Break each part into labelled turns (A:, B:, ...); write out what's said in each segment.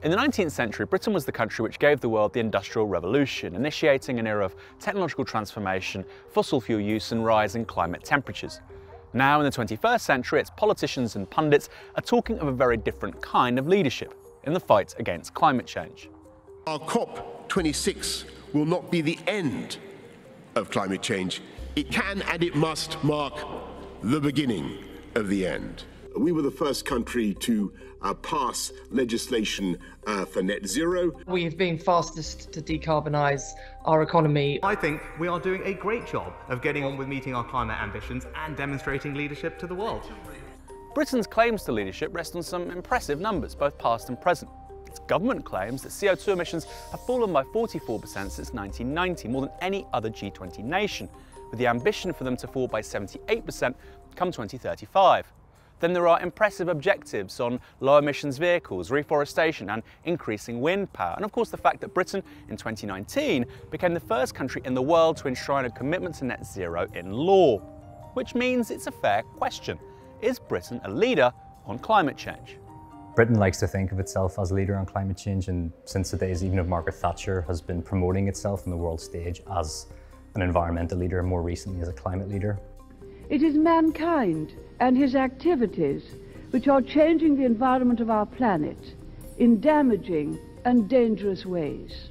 A: In the 19th century, Britain was the country which gave the world the Industrial Revolution, initiating an era of technological transformation, fossil fuel use and rising climate temperatures. Now in the 21st century, its politicians and pundits are talking of a very different kind of leadership in the fight against climate change.
B: Our COP26 will not be the end of climate change. It can and it must mark the beginning of the end. We were the first country to uh, pass legislation uh, for net zero.
C: We've been fastest to decarbonise our economy.
D: I think we are doing a great job of getting on with meeting our climate ambitions and demonstrating leadership to the world.
A: Britain's claims to leadership rest on some impressive numbers, both past and present. Its government claims that CO2 emissions have fallen by 44% since 1990, more than any other G20 nation, with the ambition for them to fall by 78% come 2035. Then there are impressive objectives on low emissions vehicles, reforestation and increasing wind power. And of course the fact that Britain in 2019 became the first country in the world to enshrine a commitment to net zero in law. Which means it's a fair question. Is Britain a leader on climate change?
E: Britain likes to think of itself as a leader on climate change and since the days even of Margaret Thatcher has been promoting itself on the world stage as an environmental leader and more recently as a climate leader.
F: It is mankind and his activities which are changing the environment of our planet in damaging and dangerous ways.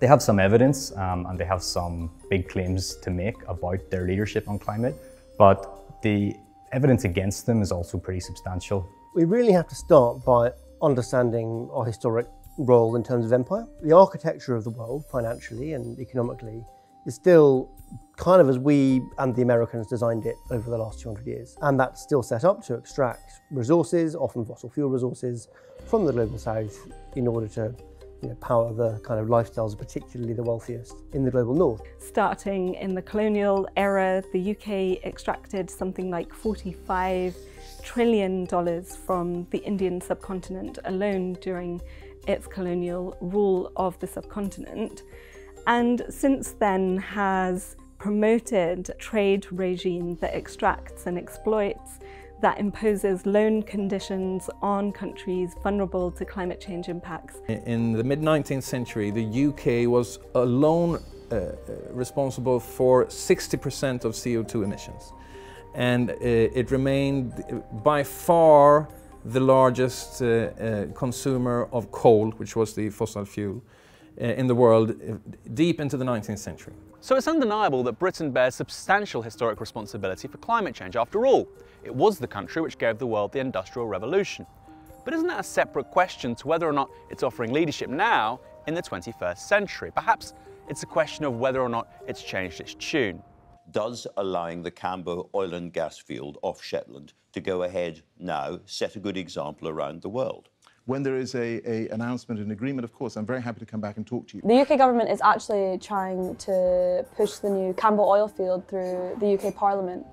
E: They have some evidence um, and they have some big claims to make about their leadership on climate, but the evidence against them is also pretty substantial.
G: We really have to start by understanding our historic role in terms of empire. The architecture of the world, financially and economically, is still kind of as we and the Americans designed it over the last 200 years. And that's still set up to extract resources, often fossil fuel resources, from the global south in order to you know, power the kind of lifestyles, particularly the wealthiest in the global north.
H: Starting in the colonial era, the UK extracted something like 45 trillion dollars from the Indian subcontinent alone during its colonial rule of the subcontinent. And since then has promoted trade regime that extracts and exploits, that imposes loan conditions on countries vulnerable to climate change impacts.
I: In the mid-19th century, the UK was alone uh, responsible for 60% of CO2 emissions. And uh, it remained by far the largest uh, uh consumer of coal, which was the fossil fuel, in the world uh, deep into the 19th century.
A: So it's undeniable that Britain bears substantial historic responsibility for climate change. After all, it was the country which gave the world the Industrial Revolution. But isn't that a separate question to whether or not it's offering leadership now in the 21st century? Perhaps it's a question of whether or not it's changed its tune.
J: Does allowing the Cambo oil and gas field off Shetland to go ahead now set a good example around the world?
K: When there is a, a announcement, an agreement, of course, I'm very happy to come back and talk to you.
L: The UK government is actually trying to push the new Cambo oil field through the UK Parliament.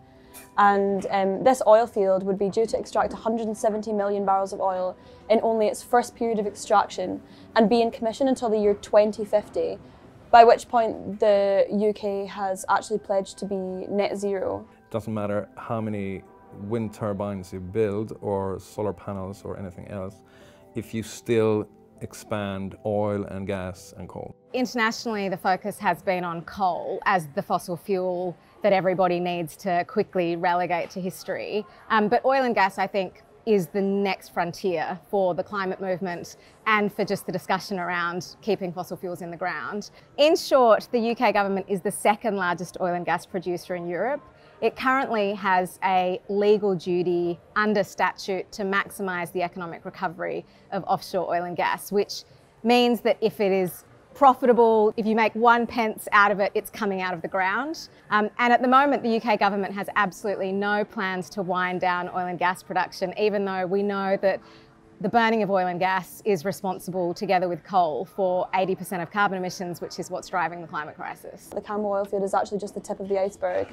L: And um, this oil field would be due to extract 170 million barrels of oil in only its first period of extraction and be in commission until the year 2050, by which point the UK has actually pledged to be net zero.
I: Doesn't matter how many wind turbines you build or solar panels or anything else, if you still expand oil and gas and coal.
M: Internationally, the focus has been on coal as the fossil fuel that everybody needs to quickly relegate to history. Um, but oil and gas, I think, is the next frontier for the climate movement and for just the discussion around keeping fossil fuels in the ground. In short, the UK government is the second largest oil and gas producer in Europe. It currently has a legal duty under statute to maximise the economic recovery of offshore oil and gas, which means that if it is profitable, if you make one pence out of it, it's coming out of the ground. Um, and at the moment, the UK government has absolutely no plans to wind down oil and gas production, even though we know that the burning of oil and gas is responsible, together with coal, for 80% of carbon emissions, which is what's driving the climate crisis.
L: The Cambo oil field is actually just the tip of the iceberg,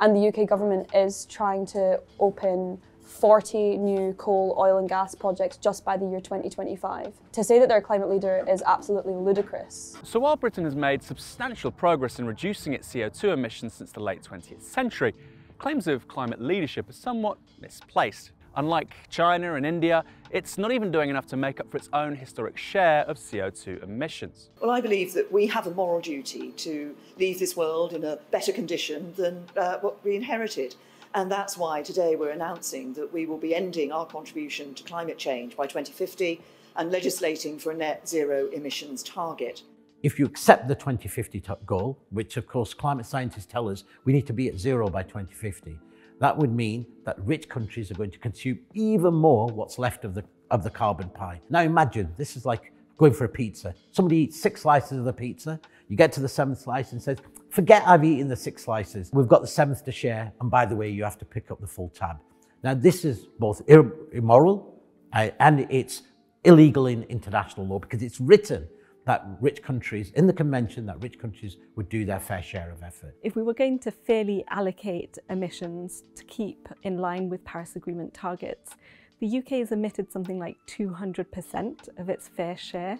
L: and the UK government is trying to open 40 new coal, oil and gas projects just by the year 2025. To say that they're a climate leader is absolutely ludicrous.
A: So while Britain has made substantial progress in reducing its CO2 emissions since the late 20th century, claims of climate leadership are somewhat misplaced. Unlike China and India, it's not even doing enough to make up for its own historic share of CO2 emissions.
N: Well, I believe that we have a moral duty to leave this world in a better condition than uh, what we inherited. And that's why today we're announcing that we will be ending our contribution to climate change by 2050 and legislating for a net zero emissions target.
O: If you accept the 2050 goal, which of course climate scientists tell us we need to be at zero by 2050, that would mean that rich countries are going to consume even more what's left of the, of the carbon pie. Now imagine, this is like going for a pizza. Somebody eats six slices of the pizza, you get to the seventh slice and says, forget I've eaten the six slices. We've got the seventh to share, and by the way, you have to pick up the full tab. Now this is both immoral uh, and it's illegal in international law because it's written that rich countries, in the convention, that rich countries would do their fair share of effort.
H: If we were going to fairly allocate emissions to keep in line with Paris Agreement targets, the UK has emitted something like 200% of its fair share,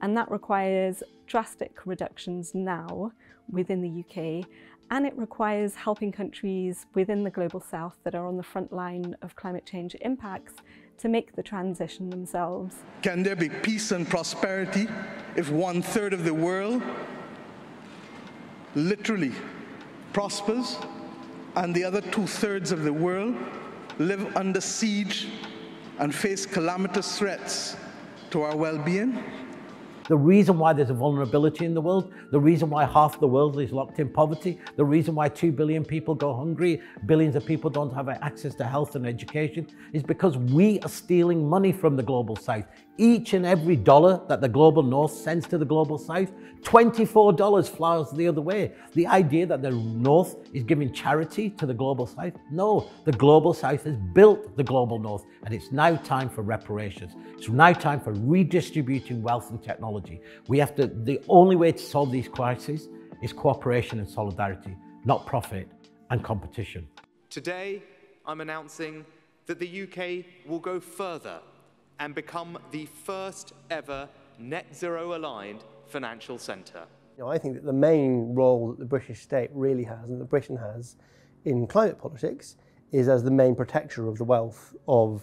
H: and that requires drastic reductions now within the UK, and it requires helping countries within the global south that are on the front line of climate change impacts to make the transition themselves.
P: Can there be peace and prosperity if one third of the world literally prospers and the other two thirds of the world live under siege and face calamitous threats to our well-being?
O: The reason why there's a vulnerability in the world, the reason why half the world is locked in poverty, the reason why 2 billion people go hungry, billions of people don't have access to health and education, is because we are stealing money from the global south. Each and every dollar that the global north sends to the global south, $24 flies the other way. The idea that the north is giving charity to the global south, no, the global south has built the global north and it's now time for reparations. It's now time for redistributing wealth and technology. We have to, the only way to solve these crises is cooperation and solidarity, not profit and competition.
Q: Today, I'm announcing that the UK will go further and become the first ever net zero aligned financial centre.
G: You know, I think that the main role that the British state really has and that Britain has in climate politics is as the main protector of the wealth of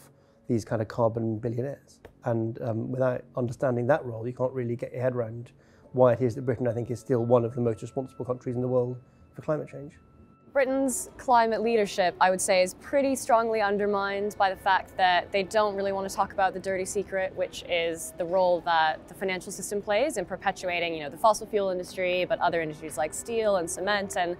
G: these kind of carbon billionaires. And um, without understanding that role, you can't really get your head around why it is that Britain, I think, is still one of the most responsible countries in the world for climate change.
L: Britain's climate leadership, I would say, is pretty strongly undermined by the fact that they don't really want to talk about the dirty secret, which is the role that the financial system plays in perpetuating, you know, the fossil fuel industry, but other industries like steel and cement, and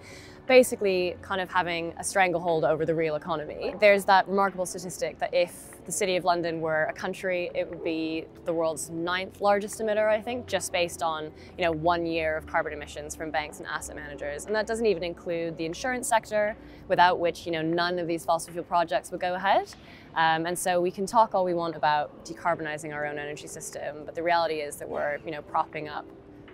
L: basically kind of having a stranglehold over the real economy. There's that remarkable statistic that if the City of London were a country, it would be the world's ninth largest emitter, I think, just based on you know one year of carbon emissions from banks and asset managers. And that doesn't even include the insurance sector, without which you know none of these fossil fuel projects would go ahead. Um, and so we can talk all we want about decarbonizing our own energy system, but the reality is that we're you know propping up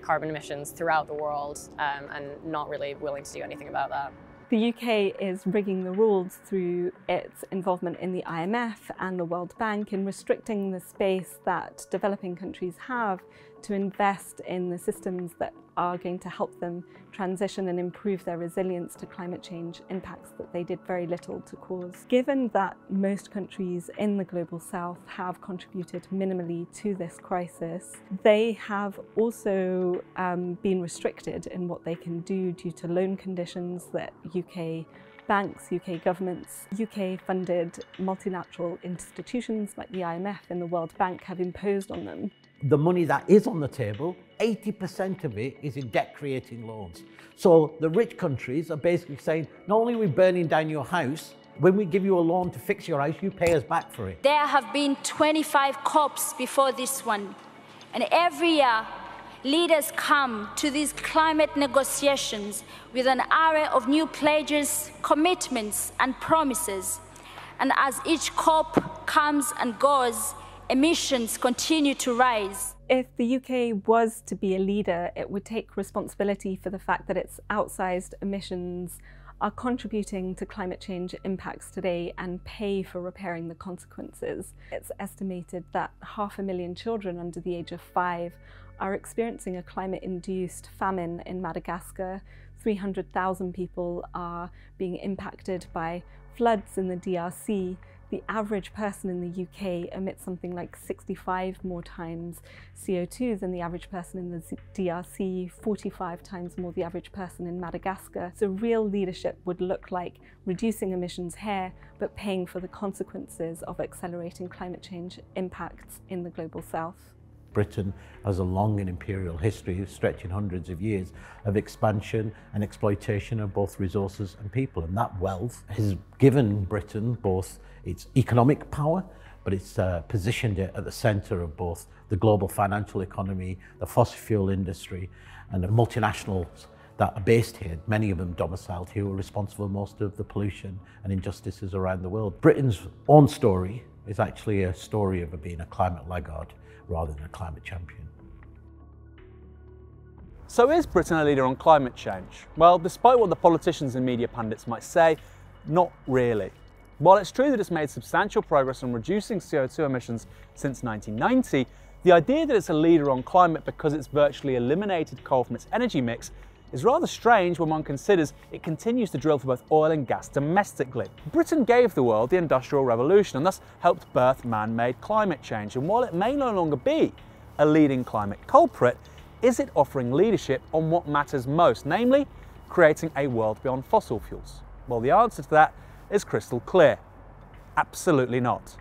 L: carbon emissions throughout the world um, and not really willing to do anything about that.
H: The UK is rigging the rules through its involvement in the IMF and the World Bank in restricting the space that developing countries have to invest in the systems that are going to help them transition and improve their resilience to climate change impacts that they did very little to cause. Given that most countries in the global south have contributed minimally to this crisis, they have also um, been restricted in what they can do due to loan conditions that UK banks, UK governments, UK funded multilateral institutions like the IMF and the World Bank have imposed on them
O: the money that is on the table, 80% of it is in debt creating loans. So the rich countries are basically saying, not only are we burning down your house, when we give you a loan to fix your house, you pay us back for it.
R: There have been 25 COPs before this one. And every year, leaders come to these climate negotiations with an array of new pledges, commitments, and promises. And as each COP comes and goes, emissions continue to rise.
H: If the UK was to be a leader, it would take responsibility for the fact that its outsized emissions are contributing to climate change impacts today and pay for repairing the consequences. It's estimated that half a million children under the age of five are experiencing a climate-induced famine in Madagascar. 300,000 people are being impacted by floods in the DRC. The average person in the UK emits something like 65 more times CO2 than the average person in the DRC, 45 times more the average person in Madagascar. So real leadership would look like reducing emissions here, but paying for the consequences of accelerating climate change impacts in the global south.
O: Britain has a long and imperial history stretching hundreds of years of expansion and exploitation of both resources and people. And that wealth has given Britain both its economic power, but it's uh, positioned it at the centre of both the global financial economy, the fossil fuel industry, and the multinationals that are based here, many of them domiciled here, are responsible for most of the pollution and injustices around the world. Britain's own story is actually a story of being a climate laggard rather than a climate champion.
A: So is Britain a leader on climate change? Well, despite what the politicians and media pundits might say, not really. While it's true that it's made substantial progress on reducing CO2 emissions since 1990, the idea that it's a leader on climate because it's virtually eliminated coal from its energy mix is rather strange when one considers it continues to drill for both oil and gas domestically. Britain gave the world the Industrial Revolution and thus helped birth man-made climate change. And while it may no longer be a leading climate culprit, is it offering leadership on what matters most, namely creating a world beyond fossil fuels? Well, the answer to that is crystal clear. Absolutely not.